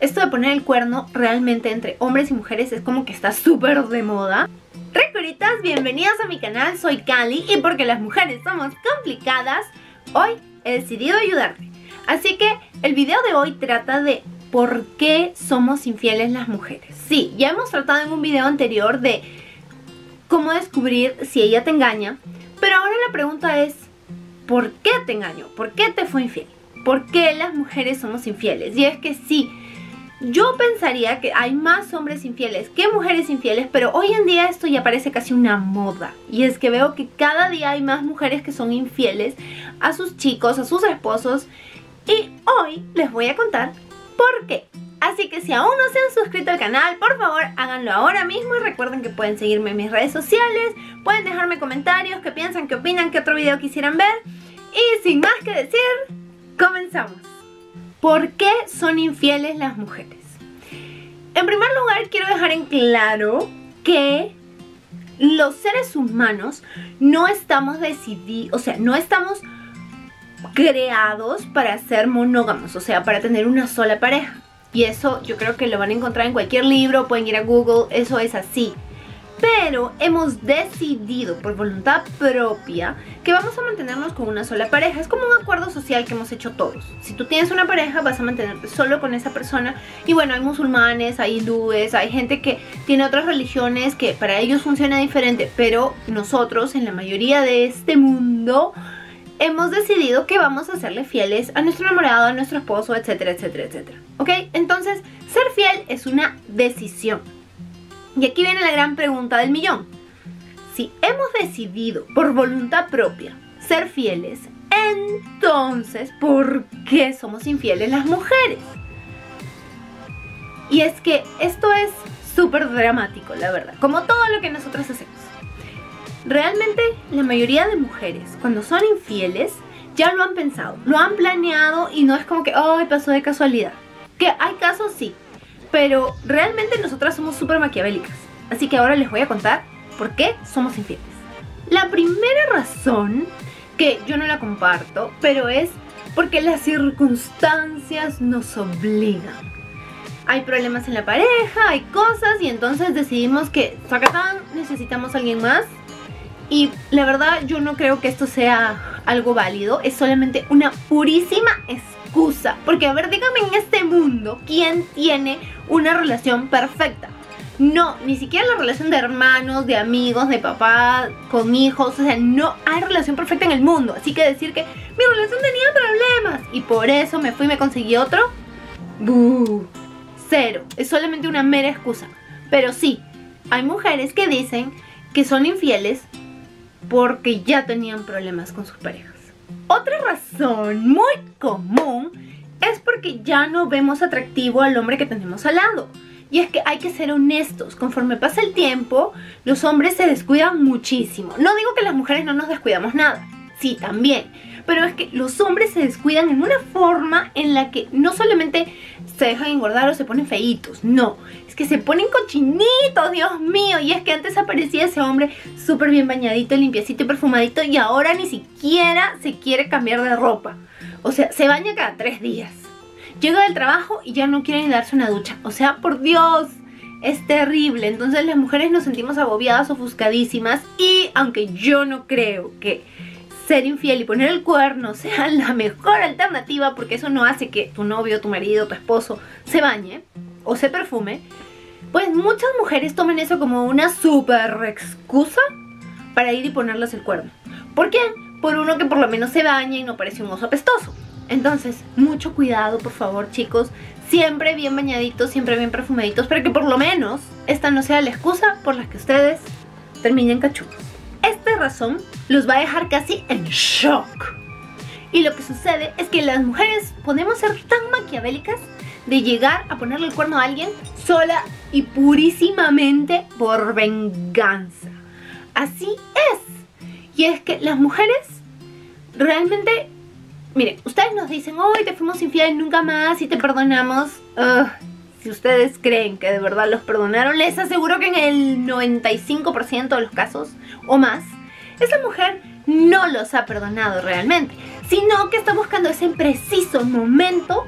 Esto de poner el cuerno realmente entre hombres y mujeres es como que está súper de moda. Recoritas, bienvenidos a mi canal, soy Cali y porque las mujeres somos complicadas, hoy he decidido ayudarte. Así que el video de hoy trata de por qué somos infieles las mujeres. Sí, ya hemos tratado en un video anterior de cómo descubrir si ella te engaña, pero ahora la pregunta es, ¿por qué te engañó? ¿Por qué te fue infiel? ¿Por qué las mujeres somos infieles? Y es que sí, yo pensaría que hay más hombres infieles que mujeres infieles, pero hoy en día esto ya parece casi una moda. Y es que veo que cada día hay más mujeres que son infieles a sus chicos, a sus esposos. Y hoy les voy a contar por qué. Así que si aún no se han suscrito al canal, por favor háganlo ahora mismo y recuerden que pueden seguirme en mis redes sociales, pueden dejarme comentarios, qué piensan, qué opinan, qué otro video quisieran ver. Y sin más que decir, comenzamos. ¿Por qué son infieles las mujeres? En primer lugar, quiero dejar en claro que los seres humanos no estamos decididos, o sea, no estamos creados para ser monógamos, o sea, para tener una sola pareja. Y eso yo creo que lo van a encontrar en cualquier libro, pueden ir a Google, eso es así pero hemos decidido por voluntad propia que vamos a mantenernos con una sola pareja. Es como un acuerdo social que hemos hecho todos. Si tú tienes una pareja, vas a mantenerte solo con esa persona. Y bueno, hay musulmanes, hay hindúes, hay gente que tiene otras religiones que para ellos funciona diferente, pero nosotros, en la mayoría de este mundo, hemos decidido que vamos a serle fieles a nuestro enamorado, a nuestro esposo, etcétera, etcétera, etcétera. ¿Ok? Entonces, ser fiel es una decisión. Y aquí viene la gran pregunta del millón. Si hemos decidido por voluntad propia ser fieles, entonces, ¿por qué somos infieles las mujeres? Y es que esto es súper dramático, la verdad, como todo lo que nosotros hacemos. Realmente la mayoría de mujeres, cuando son infieles, ya lo han pensado, lo han planeado y no es como que, ay, pasó de casualidad. Que hay casos, sí, pero realmente nosotras somos súper maquiavélicas. Así que ahora les voy a contar por qué somos infieles. La primera razón, que yo no la comparto, pero es porque las circunstancias nos obligan. Hay problemas en la pareja, hay cosas y entonces decidimos que, sacatán, necesitamos a alguien más. Y la verdad yo no creo que esto sea algo válido, es solamente una purísima Porque a ver, díganme en este mundo, ¿quién tiene una relación perfecta. No, ni siquiera la relación de hermanos, de amigos, de papá, con hijos, o sea, no hay relación perfecta en el mundo. Así que decir que mi relación tenía problemas y por eso me fui y me conseguí otro, ¡buh! Cero, es solamente una mera excusa. Pero sí, hay mujeres que dicen que son infieles porque ya tenían problemas con sus parejas. Otra razón muy común es porque ya no vemos atractivo al hombre que tenemos al lado. Y es que hay que ser honestos, conforme pasa el tiempo, los hombres se descuidan muchísimo. No digo que las mujeres no nos descuidamos nada, sí, también. Pero es que los hombres se descuidan en una forma en la que no solamente se dejan engordar o se ponen feitos, no. Que se ponen cochinitos, Dios mío. Y es que antes aparecía ese hombre súper bien bañadito, limpiecito y perfumadito y ahora ni siquiera se quiere cambiar de ropa. O sea, se baña cada tres días. Llega del trabajo y ya no quiere ni darse una ducha. O sea, por Dios, es terrible. Entonces las mujeres nos sentimos agobiadas, ofuscadísimas. Y aunque yo no creo que ser infiel y poner el cuerno sea la mejor alternativa, porque eso no hace que tu novio, tu marido, tu esposo se bañe o se perfume, pues muchas mujeres toman eso como una super excusa para ir y ponerles el cuerno. ¿Por qué? por uno que por lo menos se baña y no parece un oso apestoso. Entonces, mucho cuidado, por favor, chicos. Siempre bien bañaditos, siempre bien perfumaditos, para que por lo menos esta no sea la excusa por la que ustedes terminen cachudos. Esta razón los va a dejar casi en shock. Y lo que sucede es que las mujeres podemos ser tan maquiavélicas de llegar a ponerle el cuerno a alguien sola y purísimamente por venganza. Así es. Y es que las mujeres realmente, miren, ustedes nos dicen, hoy te fuimos infieles nunca más y te perdonamos. si ustedes creen que de verdad los perdonaron, les aseguro que en el 95% de los casos o más, esa mujer no los ha perdonado realmente, sino que está buscando ese preciso momento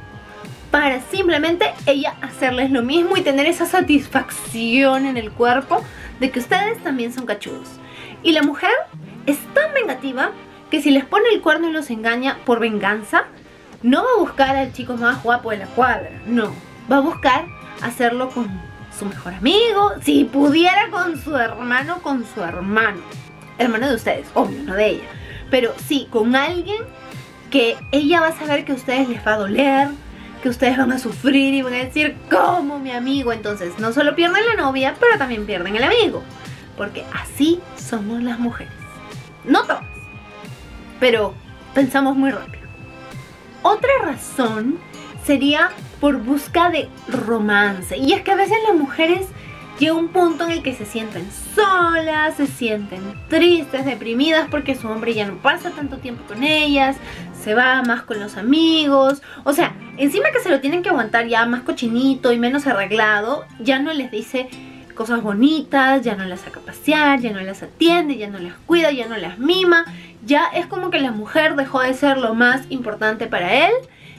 para simplemente ella hacerles lo mismo y tener esa satisfacción en el cuerpo de que ustedes también son cachudos. Y la mujer es tan vengativa que si les pone el cuerno y los engaña por venganza, no va a buscar al chico más guapo de la cuadra, no, va a buscar hacerlo con su mejor amigo, si pudiera con su hermano, con su hermano, hermano de ustedes, obvio, no de ella, pero sí, con alguien que ella va a saber que a ustedes les va a doler, que ustedes van a sufrir y van a decir, como mi amigo? Entonces, no solo pierden la novia, pero también pierden el amigo. Porque así somos las mujeres. No todas, pero pensamos muy rápido. Otra razón sería por busca de romance. Y es que a veces las mujeres llega un punto en el que se sienten solas, se sienten tristes, deprimidas porque su hombre ya no pasa tanto tiempo con ellas, se va más con los amigos, o sea, encima que se lo tienen que aguantar ya más cochinito y menos arreglado, ya no les dice cosas bonitas, ya no las saca pasear, ya no las atiende, ya no las cuida, ya no las mima, ya es como que la mujer dejó de ser lo más importante para él.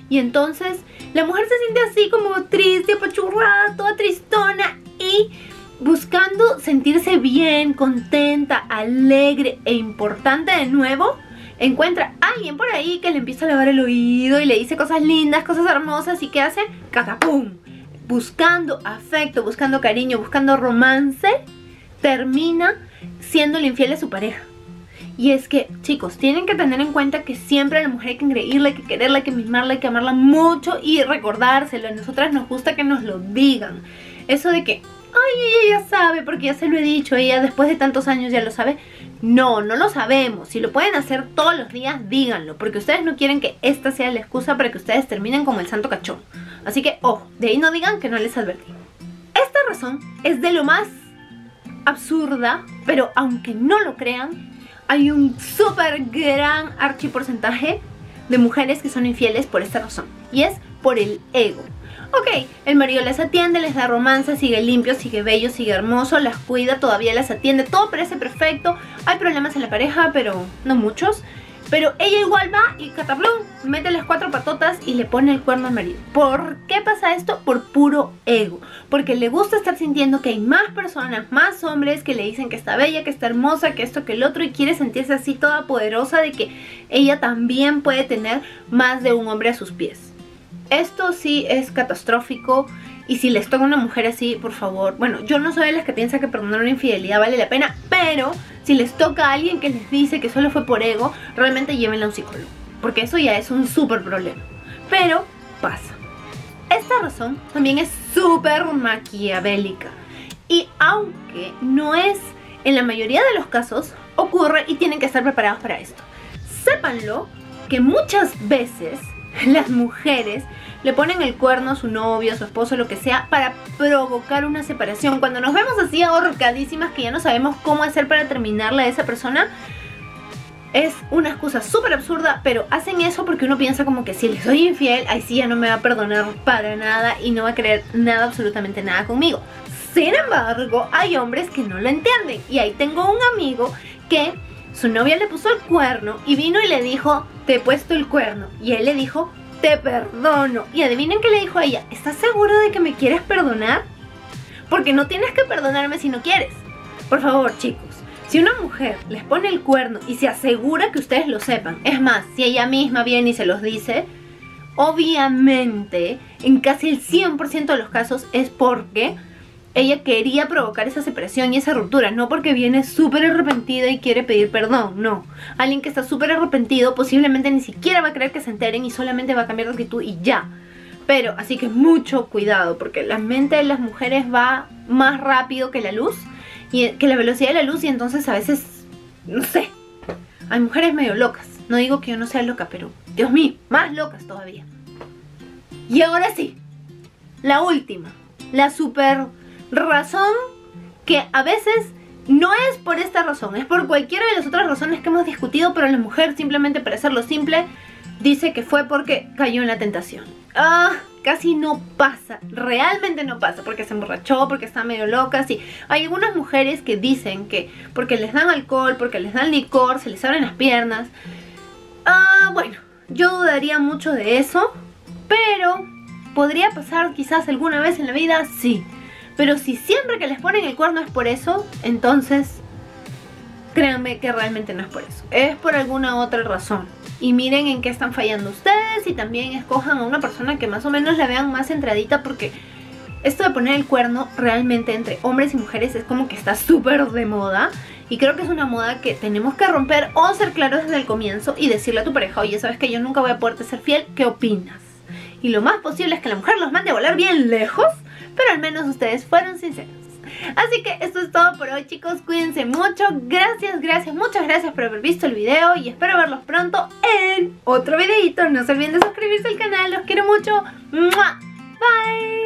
Y entonces la mujer se siente así como triste, apachurrada, toda tristona y buscando sentirse bien, contenta, alegre e importante de nuevo, encuentra a alguien por ahí que le empieza a lavar el oído y le dice cosas lindas, cosas hermosas y ¿qué hace? ¡Catapum! Buscando afecto, buscando cariño, buscando romance, termina siendo infiel a su pareja. Y es que, chicos, tienen que tener en cuenta que siempre a la mujer hay que engreírla, hay que quererla, hay que mimarla, hay que amarla mucho y recordárselo. A nosotras nos gusta que nos lo digan. Eso de que, ay, ella ya sabe porque ya se lo he dicho, ella después de tantos años ya lo sabe. No, no lo sabemos. Si lo pueden hacer todos los días, díganlo. Porque ustedes no quieren que esta sea la excusa para que ustedes terminen como el santo cachón. Así que, ojo, de ahí no digan que no les advertí. Esta razón es de lo más absurda, pero aunque no lo crean, hay un súper gran archiporcentaje de mujeres que son infieles por esta razón. Y es por el ego. Ok, el marido les atiende, les da romance, sigue limpio, sigue bello, sigue hermoso, las cuida, todavía las atiende, todo parece perfecto. Hay problemas en la pareja, pero no muchos. Pero ella igual va y cataplum, mete las cuatro patotas y le pone el cuerno al marido. ¿Por qué pasa esto? Por puro ego. Porque le gusta estar sintiendo que hay más personas, más hombres que le dicen que está bella, que está hermosa, que esto, que el otro y quiere sentirse así toda poderosa de que ella también puede tener más de un hombre a sus pies. Esto sí es catastrófico y si les toca una mujer así, por favor, bueno, yo no soy de las que piensa que perdonar una infidelidad vale la pena, pero si les toca a alguien que les dice que solo fue por ego, realmente llévenla a un psicólogo, porque eso ya es un súper problema. Pero pasa. Esta razón también es súper maquiavélica y aunque no es en la mayoría de los casos, ocurre y tienen que estar preparados para esto. Sépanlo que muchas veces las mujeres le ponen el cuerno a su novio, a su esposo, lo que sea, para provocar una separación. Cuando nos vemos así ahorcadísimas que ya no sabemos cómo hacer para terminarla a esa persona, es una excusa súper absurda, pero hacen eso porque uno piensa como que si le soy infiel, ahí sí ya no me va a perdonar para nada y no va a querer nada, absolutamente nada conmigo. Sin embargo, hay hombres que no lo entienden y ahí tengo un amigo que su novia le puso el cuerno y vino y le dijo, te he puesto el cuerno. Y él le dijo, te perdono. Y adivinen qué le dijo a ella, ¿estás seguro de que me quieres perdonar? Porque no tienes que perdonarme si no quieres. Por favor, chicos, si una mujer les pone el cuerno y se asegura que ustedes lo sepan, es más, si ella misma viene y se los dice, obviamente, en casi el 100% de los casos es porque ella quería provocar esa separación y esa ruptura, no porque viene súper arrepentida y quiere pedir perdón, no. Alguien que está súper arrepentido posiblemente ni siquiera va a querer que se enteren y solamente va a cambiar de actitud y ya. Pero, así que mucho cuidado, porque la mente de las mujeres va más rápido que la luz, y que la velocidad de la luz, y entonces a veces, no sé, hay mujeres medio locas. No digo que yo no sea loca, pero, Dios mío, más locas todavía. Y ahora sí, la última, la super razón que a veces no es por esta razón, es por cualquiera de las otras razones que hemos discutido, pero la mujer simplemente para hacerlo simple dice que fue porque cayó en la tentación. Ah, casi no pasa, realmente no pasa, porque se emborrachó, porque está medio loca, sí. Hay algunas mujeres que dicen que porque les dan alcohol, porque les dan licor, se les abren las piernas. Ah, bueno, yo dudaría mucho de eso, pero ¿Podría pasar quizás alguna vez en la vida? Sí. Pero si siempre que les ponen el cuerno es por eso, entonces créanme que realmente no es por eso. Es por alguna otra razón. Y miren en qué están fallando ustedes y también escojan a una persona que más o menos la vean más entradita porque esto de poner el cuerno realmente entre hombres y mujeres es como que está súper de moda. Y creo que es una moda que tenemos que romper o ser claros desde el comienzo y decirle a tu pareja, oye, sabes que yo nunca voy a poderte ser fiel, ¿qué opinas? Y lo más posible es que la mujer los mande a volar bien lejos, pero al menos ustedes fueron sinceros. Así que esto es todo por hoy chicos, cuídense mucho, gracias, gracias, muchas gracias por haber visto el video y espero verlos pronto en otro videito. No se olviden de suscribirse al canal, los quiero mucho. Bye.